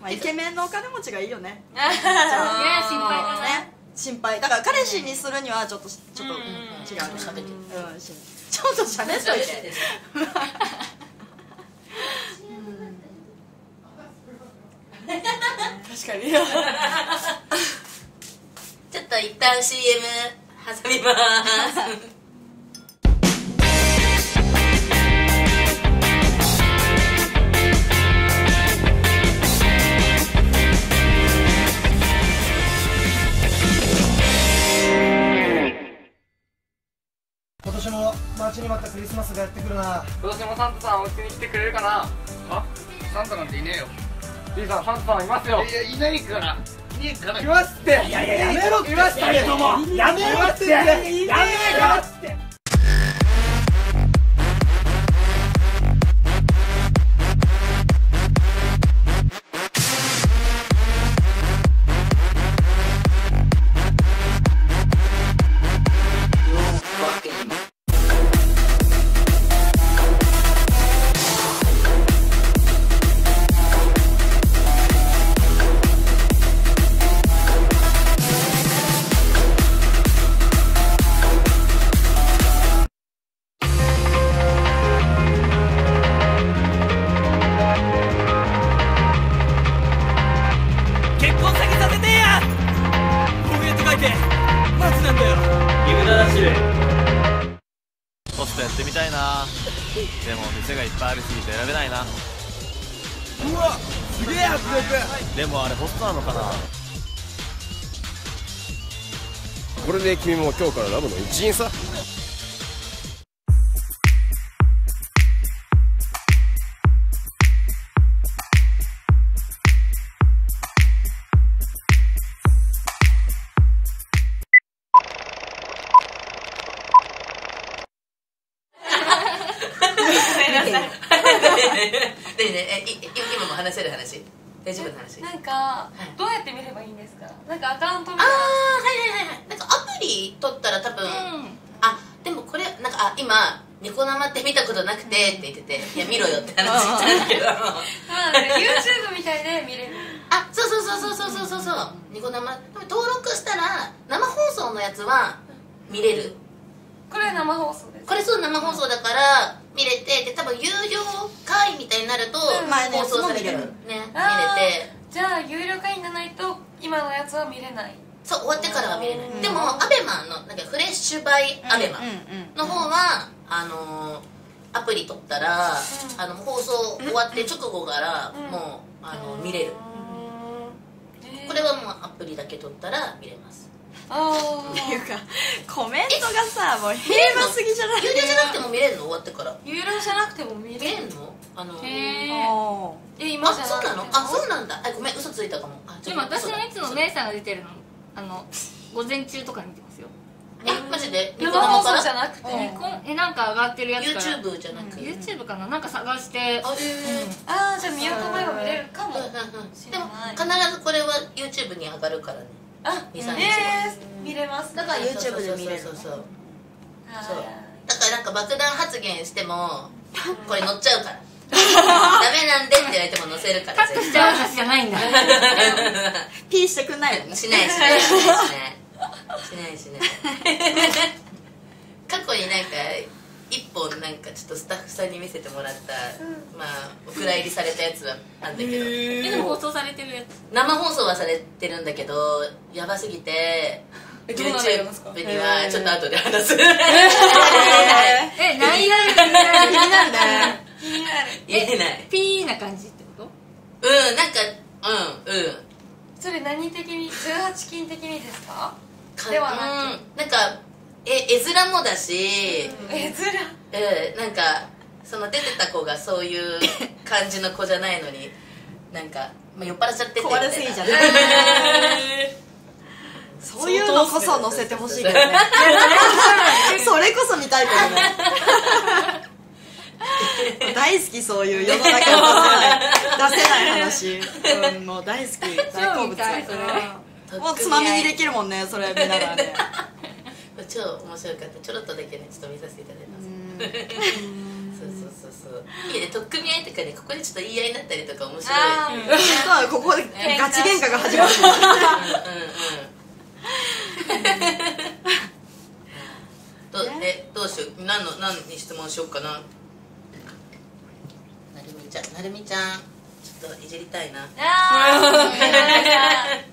まあイケメンのお金持ちがいいよね。いや心配だねね心配。だから彼氏にするにはちょっとちょっと違う。ね喋って。うん。しちょっと喋っといて。確かに。ちょっと一旦 CM 挟みます今年もサンタさんお家に来てくれるかな？あ？サンタなんていねえよ。さんサンタさんいますよ。いやいないから。いねえから。いますって。いやいややめろって。いますって。やめろって。やめろってからラブの一員さ今も話せる話？大丈夫な話？なんかどうやって見ればいいんですか？なんかアカウントみああたいはいはいはいはい。なんか人撮ったら多分、うん、あでもこれなんかあ今ニコ生って見たことなくてって言ってて、いや見ろよって話。してたんだけどあ、YouTube みたいで見れる。あそうそうそうそうそうそうそう、ニコ生登録したら生放送のやつは見れる。これ生放送です。これそう生放送だから見れてで多分有料会みたいになると、放送される、ね。見れて。じゃあ有料会にじゃないと今のやつは見れない。そう終わってからは見れない。うん。でもアベマのなんかフレッシュバイアベマの方はあのーアプリ取ったら、あの放送終わって直後からうん。もうあの見れる。これはもうアプリだけ取ったら見れます。あっていうかコメントがさもう平和すぎじゃない？有料じゃなくても見れるの？終わってから有料じゃなくても見見れる。れるの？あのへえ今あそうなの？あそうなんだ。あごめん嘘ついたかも。あでも私のいつもねメイさんが出てるのあの午前中とかに見てますよ。えマジで？生放送じゃなくて？えこんえなんか上がってるやつから。YouTube じゃなく？YouTube かな？なんか探して。あえああじゃあ見ようと思えば見れるかもうんうんうん。でも必ずこれは YouTube に上がるからね。あ23日。えー。見れます。だから YouTube で見れるそうそうそう。だからなんか爆弾発言しても これ乗っちゃうからダメなんでって言われても載せるからカットしちゃう話じゃないんだ。ピーしてくんないよね。しないしない。しないしない。しないしない過去になんか一本なんかちょっとスタッフさんに見せてもらった、まあお蔵入りされたやつはあんだけど。えでも放送されてるやつ。生放送はされてるんだけどやばすぎてえどうなるんですか？YouTube にはちょっと後で話す容気になる気になるね言えないピーな感じってことうんなんかうんうん。それ何的に18金的にですか？かではなうんなんかえ絵面もだし、えずらうん、なんかその出てた子がそういう感じの子じゃないのになんか、まあ、酔っ払っちゃってて壊れすぎじゃない。そういうのこそ載せてほしいけどね。それこそ見たいけどね 大好きそういう世の中に出せない出せない話、うん、もう大好き。大好物もうつまみにできるもんねそれ見ながらね超面白かった。ちょろっとだけねちょっと見させていただいたんです。そうそうそうそう。いいね取っ組み合いとかねここでちょっと言い合いになったりとか面白い。あうんう。んそうここでガチ喧嘩が始まる。どえどうしよう。何の何に質問しようかなちゃんな。るみちゃん。ちょっといじりたいな。あ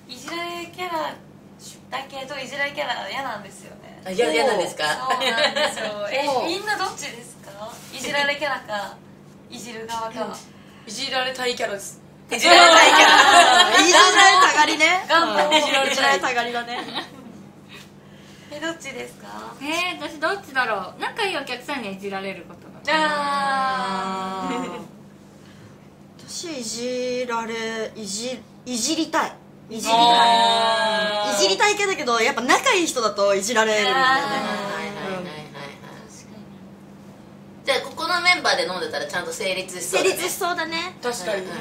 いじられキャラだけどいじられキャラ嫌なんですよね。あ嫌嫌なんですか？そうなんですよ。お えみんなどっちですか？いじられキャラかいじる側か。いじられたいキャラです。いじられたいからいじられたがりね願望う。んいじられたがりだね。えどっちですか？えー、私どっちだろう。仲いいお客さんにはいじられることが。あ私いじられいじいじりたい。いじりたいいじりたい系だけどやっぱ仲いい人だといじられるんだよねはいはいはいはいはいじゃあここのメンバーで飲んでたらちゃんと成立しそうだね。成立しそうだね。確かに。うんうん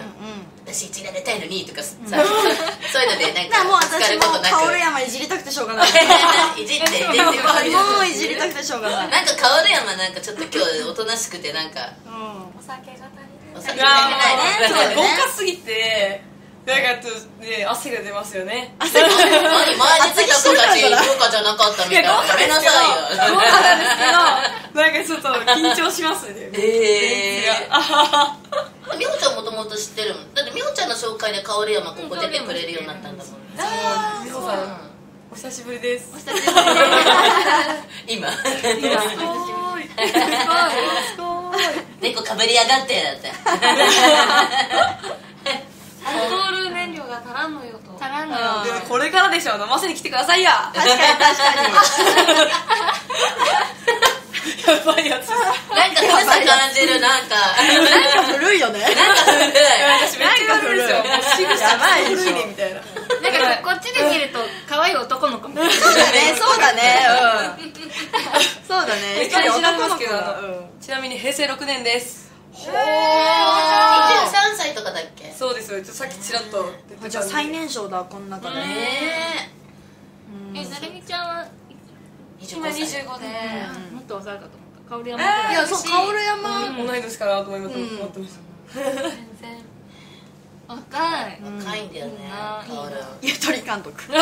私いじられたいのにとかさ。そういうのでなんだか らもう私も薫山いじりたくてしょうがない。いじっていじって もういじりたくてしょうがない。なんか薫山なんかちょっと今日おとなしくてなんか。うん。お酒がない酒が出ないね。そうだね。豪華すぎてなんかちょっとね汗が 出ますよね何前に出た子たち豪華じゃなかったみたいな。やめなさいよ。豪華なんですけどなんかちょっと緊張しますね。ええあはは。美穂ちゃんもともと知ってる。もんだって美穂ちゃんの紹介で薫山ここ出てくれるようになったんだもん。ねあー美穂さんお久しぶりです。お久しぶりです。今。今すごい。すごい 猫かぶりやがってだって。アルコール燃料が足らんのよと。足らんのよ。でもこれからでしょ飲ませに来てくださいや。確かに確かやばいやつ。なんか古さ感じるなんか。になんか古いよね。なんか古い。私めっちゃ古い。ですよやばい古いねみたいななんかこっちで見ると可愛い男の子みたいなそうだねそうだねうん。そうだね。めっちゃ調べますけどやっぱり男の子ちなみに平成6年です。23歳とかだっけそうですよ。ちょっとさっきちらっとじゃあ最年少だこの中で。ねえなるみちゃんは今25でもっと若いかと思った。香りはもっといやそう薫山同い年かなと思います。うん。思ってまし全然若い。若いんだよねうん。薫ゆとり監督。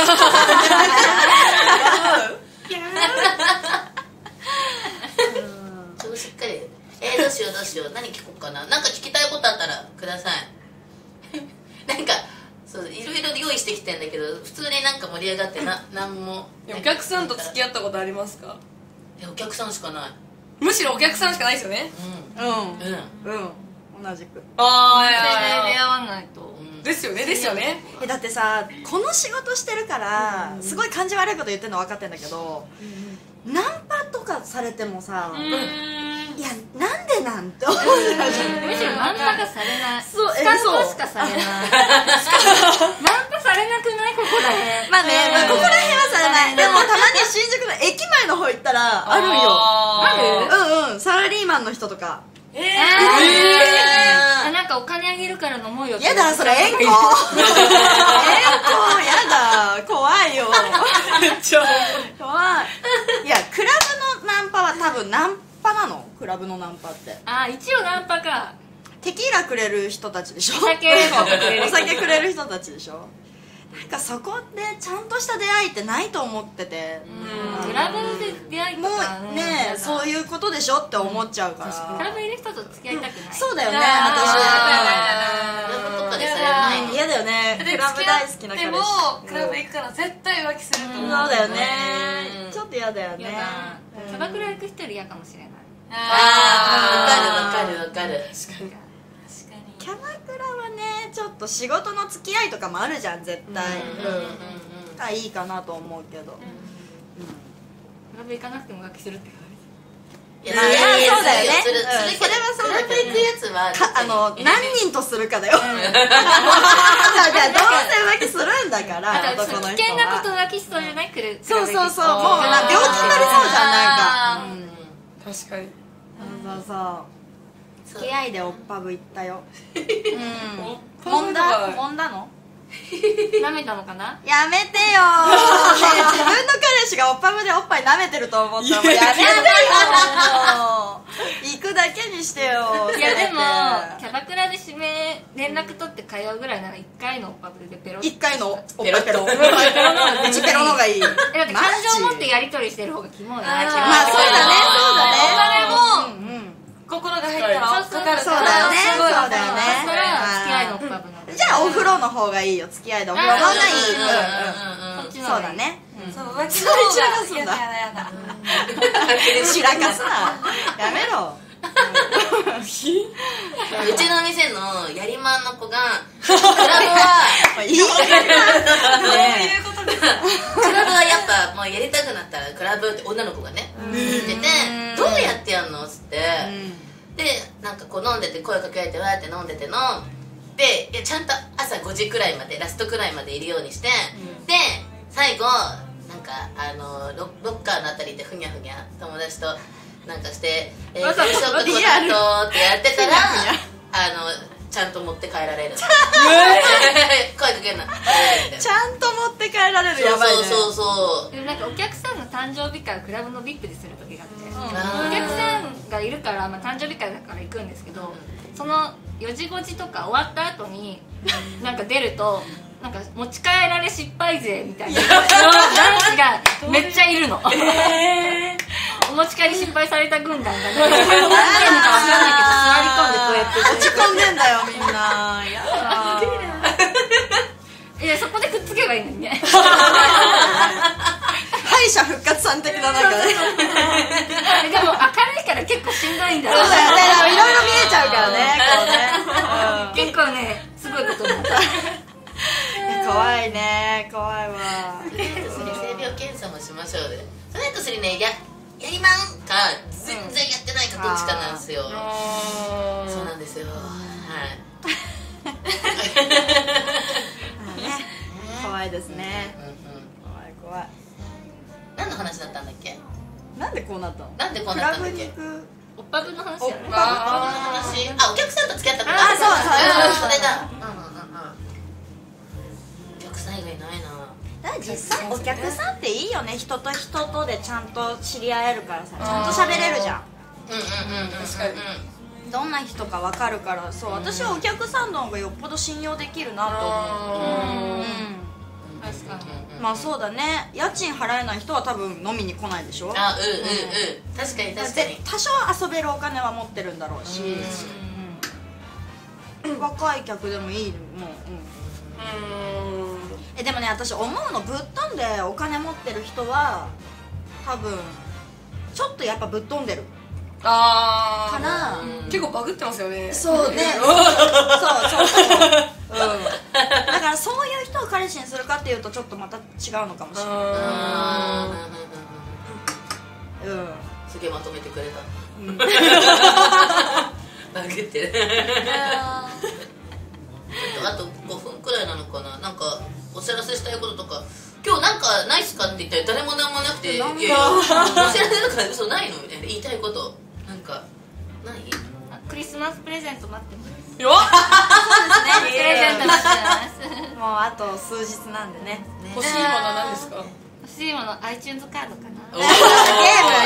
ちょっとしっかり。えー、どうしようどうしよう。何聞こうかな？なんか聞きたいことあったらください。なんかそういろいろ用意してきてんだけど普通になんか盛り上がってな なんも。たお客さんと付き合ったことありますか？えお客さんしかない。むしろお客さんしかないですよね。うん。うん。うん。うん同じく。ああ出会わないと。ですよねですよね。えだってさこの仕事してるからすごい感じ悪いこと言ってるの分かってんだけどナンパとかされてもさいやなんでなんて思うじゃん。むしろナンパがされない。そうスカウえそうトしかされない。ナンパされなくない？ここらへんまあね、まあここら辺はされない。でもたまに新宿の駅前の方行ったらあるよ。あー。うんうん。サラリーマンの人とかえーあなんかお金あげるから飲もうよやだそれ縁故縁故やだ。怖いよ。めっちゃ。怖い。いやクラブのナンパは多分ナンパなの？クラブのナンパって。あ一応ナンパか。テキーラくれる人たちでしょ？お酒とかくれるお酒くれる人たちでしょ？なんかそこでちゃんとした出会いってないと思ってて。うん。クラブで出会いともかうねそういうことでしょって思っちゃうから。クラブいる人と付き合いたくない。そうだよねク私ラブとかでされないの嫌だよね。でクラブ大好きな彼氏。付き合ってもクラブ行くから絶対浮気すると思う。そうだよね。うん。ちょっと嫌だよね。キャバクラ行く人より嫌かもしれない。ああ分かる分かる分かる。確かに。キャバクラはねちょっと仕事の付き合いとかもあるじゃん絶対。うんがいいかなと思うけど。クラブ行かなくても浮気するっていやまあそうだよね。それはそうだけど行くやつはかあの何人とするかだよ。じゃあじゃあどうせ浮気するんだからだから男の人は。危険なこと浮気しそうじゃないくるそうそうそうもうな病気になりそうじゃんなんか。うん。確かに。そうそう付き合いでオッパブ行ったよ。うんお揉んだ揉んだの？舐めたのかな？やめてよ。自分の彼氏がおっぱぶでおっぱい舐めてると思ったらもうやめてよ。行くだけにしてよいやでもキャバクラで指名連絡取って通うぐらいなら1回のパブでペロッ一回の？おっぱいペロペロペロのがいい。えだって感情を持ってやり取りしてる方がキモいな。あー。まあそうだねそうだね心が入ったらそうそうかかるそうだよね。そうだよね。付き合いのじゃあお風呂の方がいいよ。付き合いでお風呂の方がいい。そうだね。そう浮気の方がやだやだ。散ら かすな。やめろ。うちの店のやりまんの子がクラブはいいからね。いうことでクラブはやっぱもうやりたくなったらクラブって女の子がね言っててどうやってやんの？っつってでなんかこう飲んでて声かけられてわーって飲んでて飲んでいやちゃんと朝5時くらいまでラストくらいまでいるようにして、で最後なんかあのロロッカーのあたりでふにゃふにゃ友達となんかして「えー、わざわざ夕食この後」リアルってやってたらあのちゃんと持って帰られる。声かけんなちゃんと持って帰られる。やばいね。そうそうそう。でもなんかお客さんの誕生日会をクラブの VIP でする時があって、うん。お客さんがいるから、まあ、誕生日会だから行くんですけど、その4時5時とか終わった後になんか出るとなんか持ち帰られ失敗勢みたいな。男子がめっちゃいるの、お 持ち帰り失敗された軍団が何件か分かんないけど座り込んでこうやって落ち込んでんだよみんな。やだいやそこでくっつけばいいのにね。敗者復活さん的ななんかおっぱぶの話。やねあお客さんと付き合ったことあそうそう。うん。それだ。うんうんうんうん。お客さん以外ないな。実際お客さんっていいよね。人と人とでちゃんと知り合えるからさ。ちゃんと喋れるじゃん。うんうんうんうん確かに。どんな人か分かるから。そう私はお客さんの方がよっぽど信用できるなと思う。うんまあそうだね。家賃払えない人は多分飲みに来ないでしょ。あうんうんうん。確かに確かに。多少遊べるお金は持ってるんだろうし、うん若い客でもいいもう、うん、えでもね私思うのぶっ飛んでお金持ってる人は多分ちょっとやっぱぶっ飛んでるあかな、結構バグってますよね。そうね。そ うそう。そうそう、うん、だからそういう人を彼氏にするかっていうとちょっとまた違うのかもしれない。うん。うんうん。うんうんすげえまとめてくれた。バグってる。あと5分くらいなのかな。なんかお知らせしたいこととか。今日なんかないっすかって言ったら誰も何もなくて。いやいやお知らせとか嘘ないのみたいな。言いたいことかない？あクリスマスプレゼント待ってます。よっ！プレゼント待ってます。もうあと数日なんでね。欲しいものは何ですか？欲しいもの iTunes カードかな。おゲーム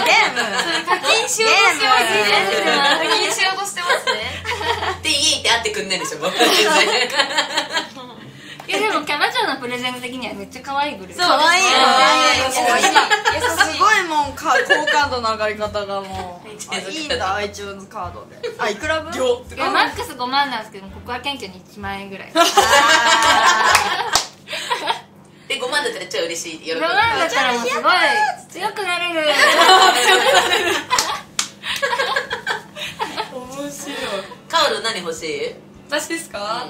ゲーム。課金しようとしてますね。ゲーム。課金しようとしてますね。で家行って会ってくんないでしょ僕。全然いやでもキャバ嬢のプレゼント的にはめっちゃ可愛いブルー可愛いよね。優しい優しいすごいもんか好感度の上がり方がもう いいんだ iTunes カードで。あいくら分？よいやマックス5万なんですけどここは謙虚に1万円ぐらい。で5万だったら超嬉しいって喜ぶ5万だったらもうすごい強くなれる。面白い。カオル何欲しい？私ですか、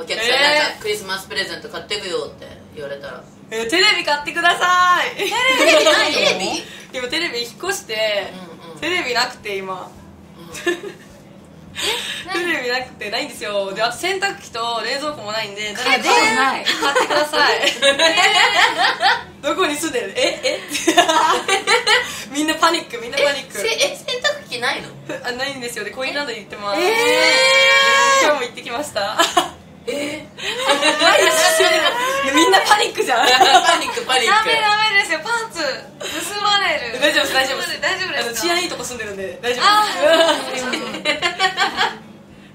お客さんえーなんかクリスマスプレゼント買ってくよって言われたら。えーテレビ買ってください。テレビ？ないテレビ？今テレビ引っ越して、うんうん。テレビなくて今。テレビなくてないんですよ。であと洗濯機と冷蔵庫もないんで誰かでもない。買ってください。どこに住んでる？ええ？みんなパニックみんなパニック。せえ洗濯機ないの？あないんですよ。でコインランドリー行ってます。え今日も行ってきましたえみんなパニックじゃん。パニックパニッダメクダメですよパンツ盗まれる。大丈夫です大丈夫です。大丈夫ですか？あの治安いいとこ住んでるんで大丈あ夫です。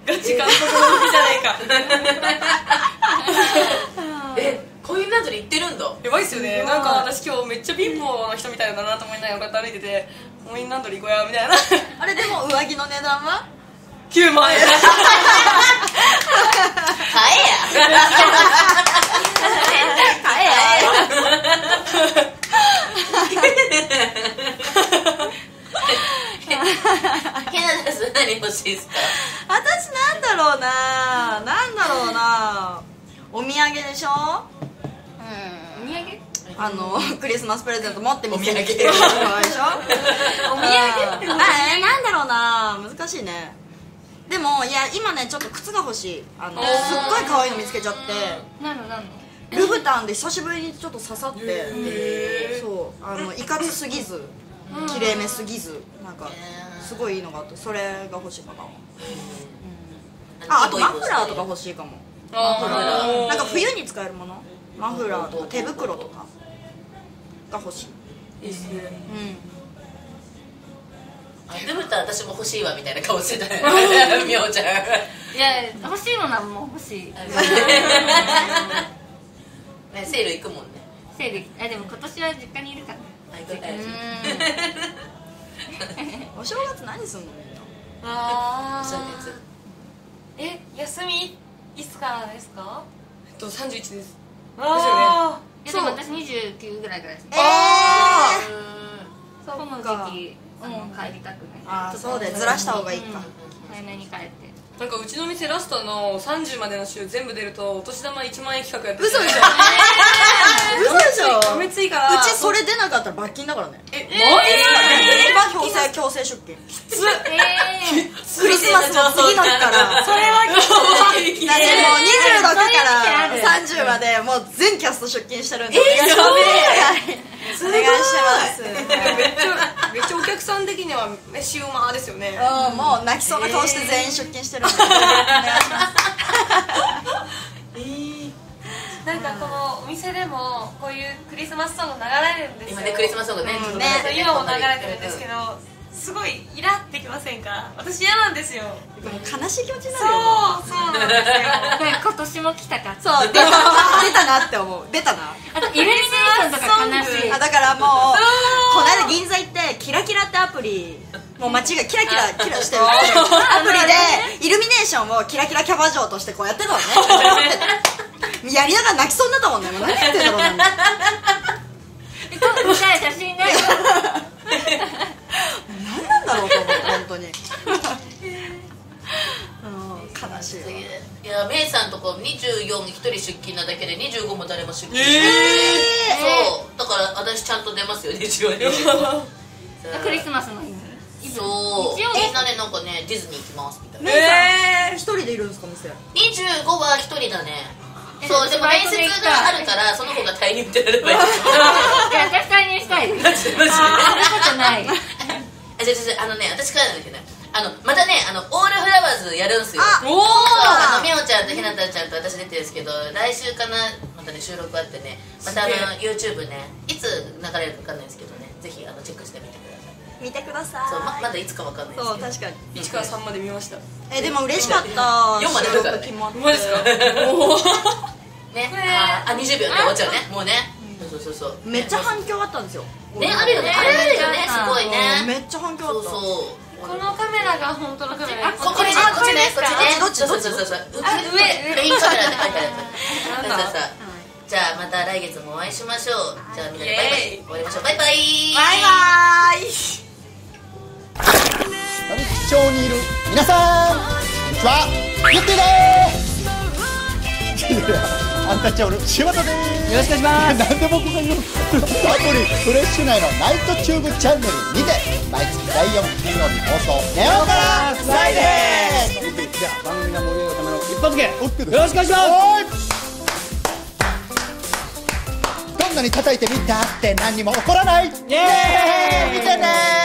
ガチ韓国の向きじゃないか。えコインランドリー行ってるんだ。やばいっすよね。なんか私今日めっちゃ貧乏な人みたいだなと思いながらこうやって歩いててコインランドリー小屋みたいな。あれでも上着の値段は？9万円。買えや。買えよヘ ナダス何欲しいですか？私なんだろうな。なんだろうな。お土産でしょ？お土産？あのクリスマスプレゼント持って店にお土産？来てる人でしょ？お土産あえなんだろうな。難しいねでもいや今ねちょっと靴が欲しい。あのすっごい可愛いの見つけちゃって。何の何のルブタンで久しぶりにちょっと刺さって。そう。あのいかつすぎず。きれいめすぎず。なんかすごいいいのがあってそれが欲しいかな。ああとマフラーとか欲しいかも。あなんか冬に使えるもの？マフラーとか手袋とか。が欲しい。いいっすね。うあでもったら私も欲しいわみたいな顔してたね。みょう ちゃん。いや欲しいものはもう欲しい。ねセール行くもんね。せいであでも今年は実家にいるから。お正月何すんのあそうー。ですえ休みいつからですか？えっと31です。あいやでも私29ぐらいからです。えこの時期もう帰りたくないあーそうだよ。ずらした方がいいか。うん早めに帰って。なんかうちの店ラストの30までの週全部出るとお年玉1万円企画やってて。嘘でしょ？嘘でしょ？ついから。うちそれ出なかったら罰金だからね。え今強制強制出勤。えクリスマスの次の日から。それはきつい。だってもう26から30までもう全キャスト出勤してるんで。お願いします。はいお願いしますめっちゃめっちゃお客さん的には飯うまですよね。うんもう泣きそうな顔して全員出勤してるんで。お願いしますなんかこのお店でもこういうクリスマスソング流れるんですよ。今ねクリスマスソングねちょっと流れてる今も流れてるんですけどすごいイラってきませんか？私嫌なんですよ。もう悲しい気持ちになそうるよ。そうなんですよ。ー、今年も来たかそう出た出たなって思う。出たな。あとイルミネーションとか悲しい。あだからもうこの間銀座行ってキラキラってアプリもう街がキラキラキラしてる。アプリでイルミネーションをキラキラキャバ嬢としてこうやってたのね。やりながら泣きそうになったもんねもう何言ってんだろうな。写真 何なんだろうと思って本当に。うん悲しいわ。い。やメイさんとこ24一人出勤なだけで25も誰も出勤してえないそう。だから私ちゃんと出ますよ24人。クリスマスの日にそう。日曜日。みんなねなんかねディズニー行きますみたいな。え一人でいるんですか店？25は一人だね。えそうでも面接があるからその子が退任ってなればいい。いや私退任したい。ですそんなことない。あじゃじゃあのね私からなんだけどねあのまたねあのオールフラワーズやるんすよ。あおあのみおちゃんとひなたちゃんと私出てるんですけど来週かなまたね収録あってねまたあの YouTube ねいつ流れるか分かんないですけどねぜひあのチェックしてみてください。見てください。そうままだいつか分かんないですけど。そう確かに。1から3まで見ました。えでも嬉しかった。四まで来るからね収録決まって。うまいですか？おおね。ああ20秒で終わっちゃうね。もうね。そうそうそうめっちゃ反響あったんですよ。ねあるよね。あれあるよねすごいうんねめっちゃ反響あった。そうそうこのカメラが本当のカメラ。ここっちねこっちね。こっちね。どっちそうそうそうそうあ上メインカメラって書いてあるじゃあまた来月もお会いしましょう。じゃあみんなでバイバイ。終わりましょうバイ。バイバイ。バイ歌舞伎町にいる皆さんこんにちは。ゆってぃでーすアンタッチャブル柴田でーす。よろしくお願いします。なんで僕が言うのアプリフレッシュ内のナイトチューブチャンネルにて毎月第4金曜日放送ネオからフライデーじゃあ番組が盛り上がるための一発芸よろしくお願いしますどんなに叩いてみたって何にも起こらない。イエーイ。見てねー